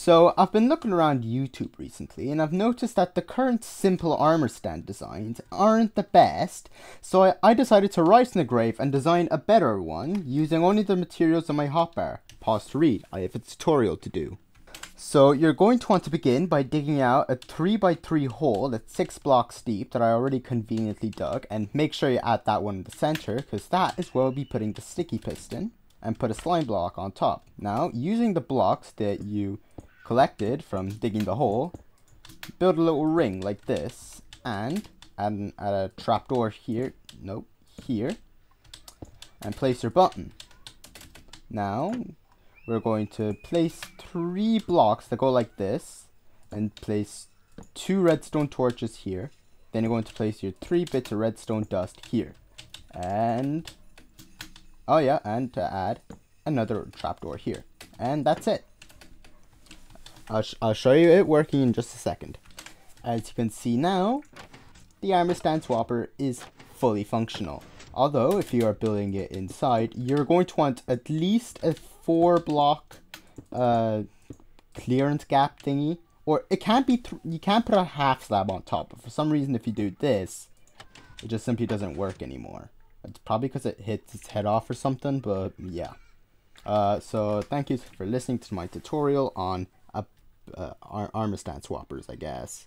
So I've been looking around YouTube recently and I've noticed that the current simple armor stand designs aren't the best, so I, I decided to rise in the grave and design a better one using only the materials on my hotbar. Pause to read, I have a tutorial to do. So you're going to want to begin by digging out a 3x3 hole that's 6 blocks deep that I already conveniently dug and make sure you add that one in the center because that is where we'll be putting the sticky piston and put a slime block on top. Now using the blocks that you collected from digging the hole, build a little ring like this, and add, an, add a trapdoor here, nope, here, and place your button. Now, we're going to place three blocks that go like this, and place two redstone torches here. Then you're going to place your three bits of redstone dust here. And, oh yeah, and to add another trapdoor here. And that's it. I'll, sh I'll show you it working in just a second. As you can see now, the armor stand swapper is fully functional. Although, if you are building it inside, you're going to want at least a 4 block uh, clearance gap thingy. Or it can't be, you can't put a half slab on top. But for some reason, if you do this, it just simply doesn't work anymore. It's probably because it hits its head off or something, but yeah. Uh, so thank you for listening to my tutorial on uh, armor stand swappers, I guess.